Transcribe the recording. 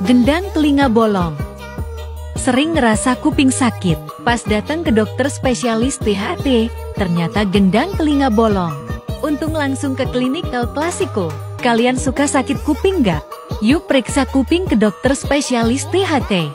Gendang telinga bolong. Sering ngerasa kuping sakit, pas datang ke dokter spesialis THT, ternyata gendang telinga bolong. Untung langsung ke klinik El Clasico. Kalian suka sakit kuping nggak? Yuk periksa kuping ke dokter spesialis THT.